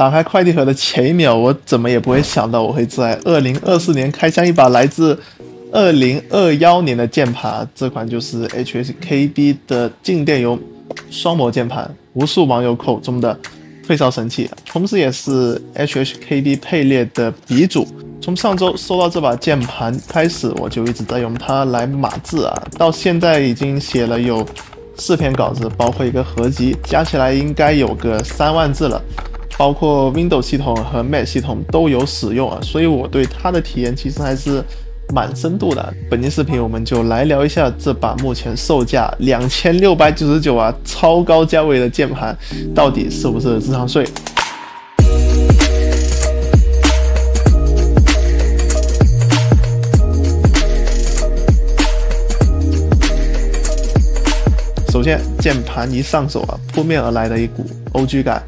打开快递盒的前一秒，我怎么也不会想到我会在二零二四年开箱一把来自二零二幺年的键盘。这款就是 HSKB 的静电油双模键盘，无数网友口中的退烧神器，同时也是 HSKB 配列的鼻祖。从上周收到这把键盘开始，我就一直在用它来码字啊，到现在已经写了有四篇稿子，包括一个合集，加起来应该有个三万字了。包括 Windows 系统和 Mac 系统都有使用啊，所以我对它的体验其实还是蛮深度的。本期视频我们就来聊一下这把目前售价两千六百九十九啊，超高价位的键盘到底是不是智商税？首先，键盘一上手啊，扑面而来的一股 OG 感。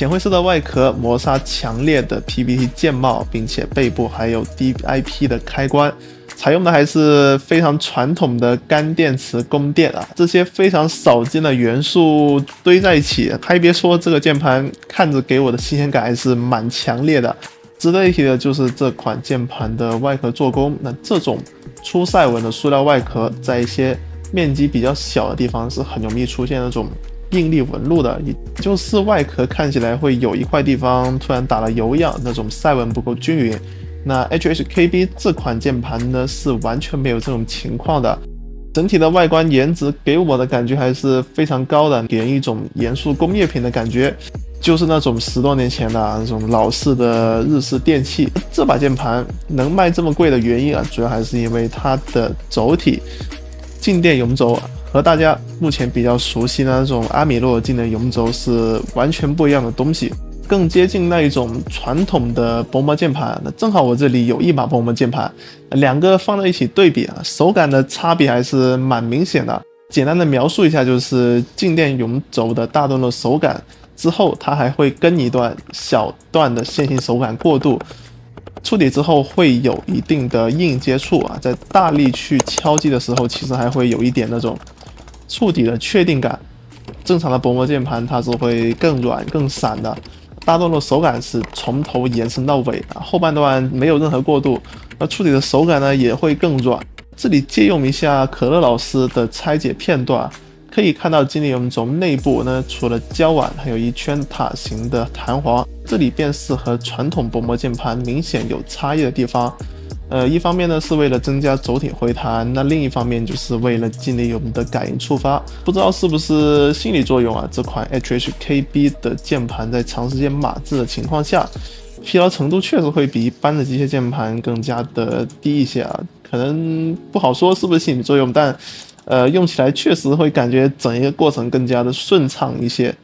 浅灰色的外壳，磨砂强烈的 PBT 键帽，并且背部还有 DIP 的开关，采用的还是非常传统的干电池供电啊，这些非常少见的元素堆在一起，还别说这个键盘看着给我的新鲜感还是蛮强烈的。值得一提的就是这款键盘的外壳做工，那这种出赛纹的塑料外壳，在一些面积比较小的地方是很容易出现那种。应力纹路的，也就是外壳看起来会有一块地方突然打了油样，那种赛纹不够均匀。那 HHKB 这款键盘呢是完全没有这种情况的，整体的外观颜值给我的感觉还是非常高的，给人一种严肃工业品的感觉，就是那种十多年前的那种老式的日式电器。这把键盘能卖这么贵的原因啊，主要还是因为它的轴体静电容轴。和大家目前比较熟悉的那种阿米诺静电容轴是完全不一样的东西，更接近那一种传统的薄膜键盘。那正好我这里有一把薄膜键盘，两个放在一起对比啊，手感的差别还是蛮明显的。简单的描述一下，就是静电容轴的大段落手感之后，它还会跟一段小段的线性手感过渡。触底之后会有一定的硬接触啊，在大力去敲击的时候，其实还会有一点那种触底的确定感。正常的薄膜键盘它是会更软更散的，大段落手感是从头延伸到尾啊，后半段没有任何过渡，而触底的手感呢也会更软。这里借用一下可乐老师的拆解片段。可以看到，金立容轴内部呢，除了胶碗，还有一圈塔形的弹簧，这里便是和传统薄膜键盘明显有差异的地方。呃，一方面呢是为了增加轴体回弹，那另一方面就是为了金立容的感应触发。不知道是不是心理作用啊？这款 HHKB 的键盘在长时间码字的情况下，疲劳程度确实会比一般的机械键盘更加的低一些啊。可能不好说是不是心理作用，但。呃，用起来确实会感觉整一个过程更加的顺畅一些。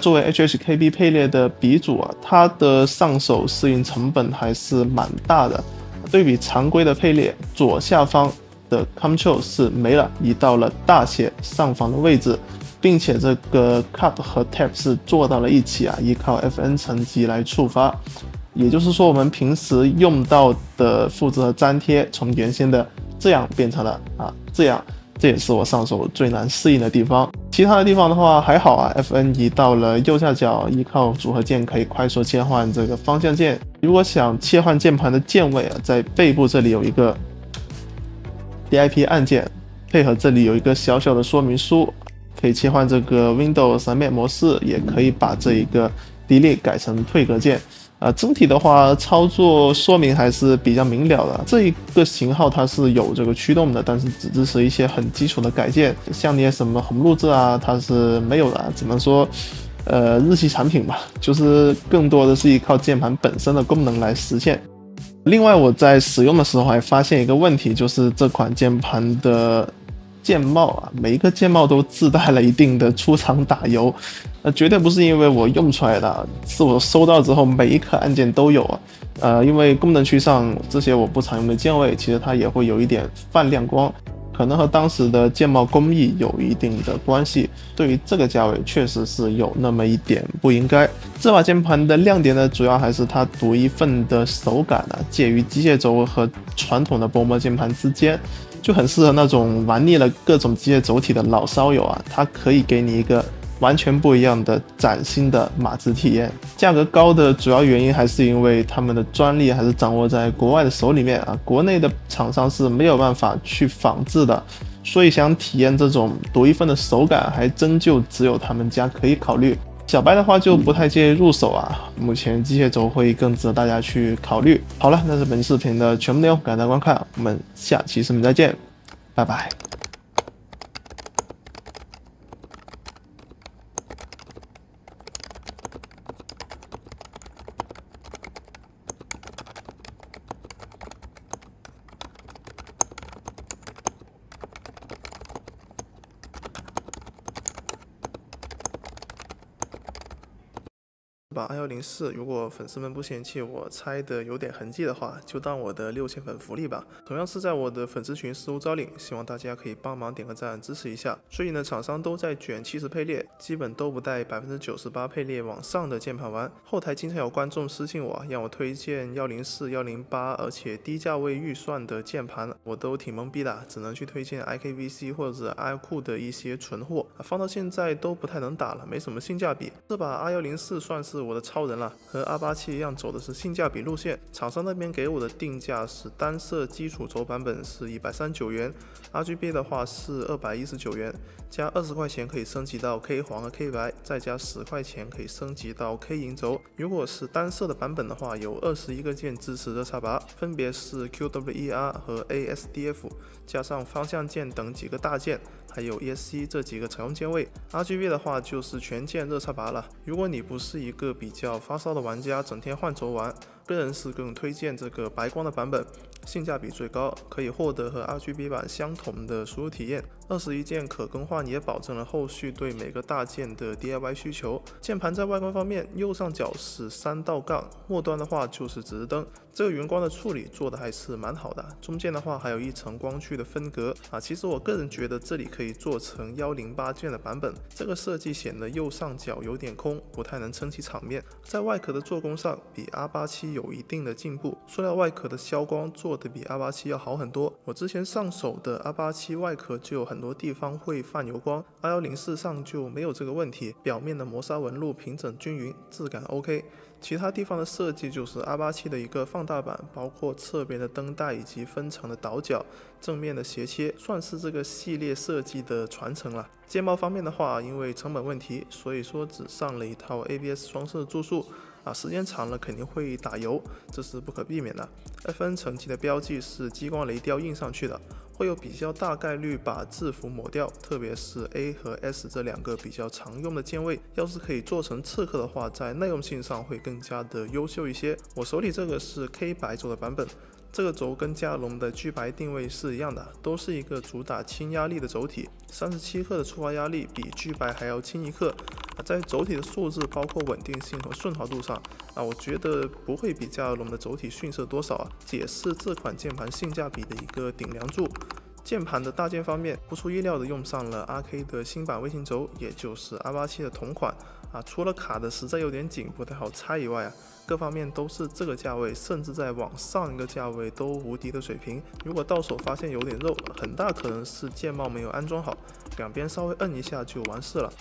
作为 HHKB 配列的鼻祖啊，它的上手适应成本还是蛮大的。对比常规的配列，左下方的 Control 是没了，移到了大写上方的位置，并且这个 Cup 和 Tab 是做到了一起啊，依靠 FN 层级来触发。也就是说，我们平时用到的复制和粘贴，从原先的这样变成了啊这样。这也是我上手最难适应的地方，其他的地方的话还好啊。FN 移到了右下角，依靠组合键可以快速切换这个方向键。如果想切换键盘的键位啊，在背部这里有一个 DIP 按键，配合这里有一个小小的说明书，可以切换这个 Windows m a 模式，也可以把这一个 Delete 改成退格键。啊，整体的话，操作说明还是比较明了的。这一个型号它是有这个驱动的，但是只支持一些很基础的改键，像那些什么红路字啊，它是没有的。只能说，呃，日系产品吧，就是更多的是依靠键盘本身的功能来实现。另外，我在使用的时候还发现一个问题，就是这款键盘的。键帽啊，每一个键帽都自带了一定的出厂打油，那绝对不是因为我用出来的，是我收到之后每一颗按键都有啊。呃，因为功能区上这些我不常用的键位，其实它也会有一点泛亮光，可能和当时的键帽工艺有一定的关系。对于这个价位，确实是有那么一点不应该。这把键盘的亮点呢，主要还是它独一份的手感啊，介于机械轴和传统的薄膜键盘之间。就很适合那种玩腻了各种机械轴体的老烧友啊，它可以给你一个完全不一样的崭新的码字体验。价格高的主要原因还是因为他们的专利还是掌握在国外的手里面啊，国内的厂商是没有办法去仿制的。所以想体验这种独一份的手感，还真就只有他们家可以考虑。小白的话就不太建议入手啊，目前机械轴会更值得大家去考虑。好了，那是本期视频的全部内容，感谢观看，我们下期视频再见，拜拜。把二幺零四，如果粉丝们不嫌弃我拆的有点痕迹的话，就当我的六千粉福利吧。同样是在我的粉丝群私无招领，希望大家可以帮忙点个赞支持一下。最近呢，厂商都在卷七十配列，基本都不带百分之九十八配列往上的键盘玩。后台经常有观众私信我，让我推荐幺零四、幺零八，而且低价位预算的键盘，我都挺懵逼的，只能去推荐 IKVC 或者 iQOO 的一些存货，放到现在都不太能打了，没什么性价比。这把二幺零四算是。我的超人了，和 R 八七一样，走的是性价比路线。厂商那边给我的定价是单色基础轴版本是一百三十九元，RGB 的话是二百一十九元，加二十块钱可以升级到 K 黄和 K 白，再加十块钱可以升级到 K 银轴。如果是单色的版本的话，有二十一个键支持热插拔，分别是 QWER 和 ASDF，加上方向键等几个大键。还有 ESC 这几个常用键位，RGB 的话就是全键热插拔了。如果你不是一个比较发烧的玩家，整天换轴玩，个人是更推荐这个白光的版本。性价比最高，可以获得和 RGB 版相同的输入体验。二十一键可更换，也保证了后续对每个大键的 DIY 需求。键盘在外观方面，右上角是三道杠，末端的话就是指示灯。这个圆光的处理做的还是蛮好的。中间的话还有一层光区的分隔啊。其实我个人觉得这里可以做成幺零八键的版本。这个设计显得右上角有点空，不太能撑起场面。在外壳的做工上，比 R 八七有一定的进步。塑料外壳的消光做。得比 R 八七要好很多。我之前上手的 R 八七外壳就有很多地方会泛油光，R 幺零四上就没有这个问题，表面的磨砂纹路平整均匀，质感 OK。其他地方的设计就是 R 八七的一个放大版，包括侧边的灯带以及分层的倒角，正面的斜切，算是这个系列设计的传承了。键帽方面的话，因为成本问题，所以说只上了一套 ABS 双色注塑。啊，时间长了肯定会打油，这是不可避免的。FN 层级的标记是激光雷雕印上去的，会有比较大概率把字符抹掉，特别是 A 和 S 这两个比较常用的键位，要是可以做成刺客的话，在耐用性上会更加的优秀一些。我手里这个是 K 白轴的版本。这个轴跟加龙的巨白定位是一样的，都是一个主打轻压力的轴体，三十七克的触发压力比巨白还要轻一克。在轴体的素质，包括稳定性和顺滑度上，啊，我觉得不会比加龙的轴体逊色多少啊，也是这款键盘性价比的一个顶梁柱。键盘的大件方面，不出意料的用上了 RK 的新版微型轴，也就是 R 八七的同款。啊，除了卡的实在有点紧，不太好拆以外啊，各方面都是这个价位，甚至在往上一个价位都无敌的水平。如果到手发现有点肉，很大可能是键帽没有安装好，两边稍微摁一下就完事了。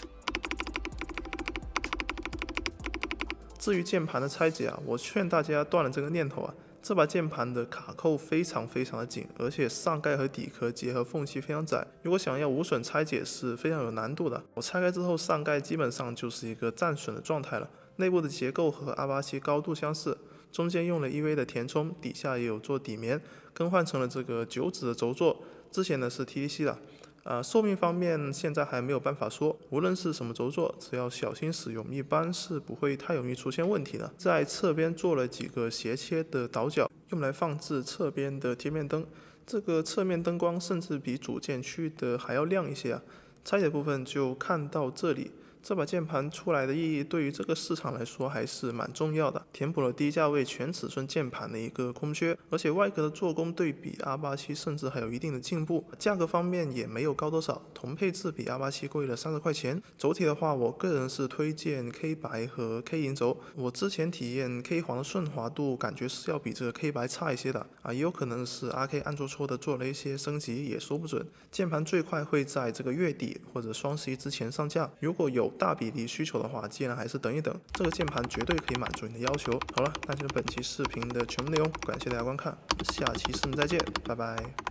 至于键盘的拆解啊，我劝大家断了这个念头啊。这把键盘的卡扣非常非常的紧，而且上盖和底壳结合缝隙非常窄，如果想要无损拆解是非常有难度的。我拆开之后，上盖基本上就是一个战损的状态了。内部的结构和 R 八七高度相似，中间用了 EV 的填充，底下也有做底棉，更换成了这个九指的轴座，之前呢是 TDC 的。啊，寿命方面现在还没有办法说，无论是什么轴座，只要小心使用，一般是不会太容易出现问题的。在侧边做了几个斜切的倒角，用来放置侧边的贴面灯，这个侧面灯光甚至比主件区的还要亮一些啊。拆解部分就看到这里。这把键盘出来的意义，对于这个市场来说还是蛮重要的，填补了低价位全尺寸键盘的一个空缺，而且外壳的做工对比 R87 甚至还有一定的进步，价格方面也没有高多少，同配置比 R87 贵了三十块钱。轴体的话，我个人是推荐 K 白和 K 银轴，我之前体验 K 黄的顺滑度，感觉是要比这个 K 白差一些的啊，也有可能是 RK 暗戳戳的做了一些升级，也说不准。键盘最快会在这个月底或者双十一之前上架，如果有。大比例需求的话，建议还是等一等，这个键盘绝对可以满足你的要求。好了，那就是本期视频的全部内容，感谢大家观看，下期视频再见，拜拜。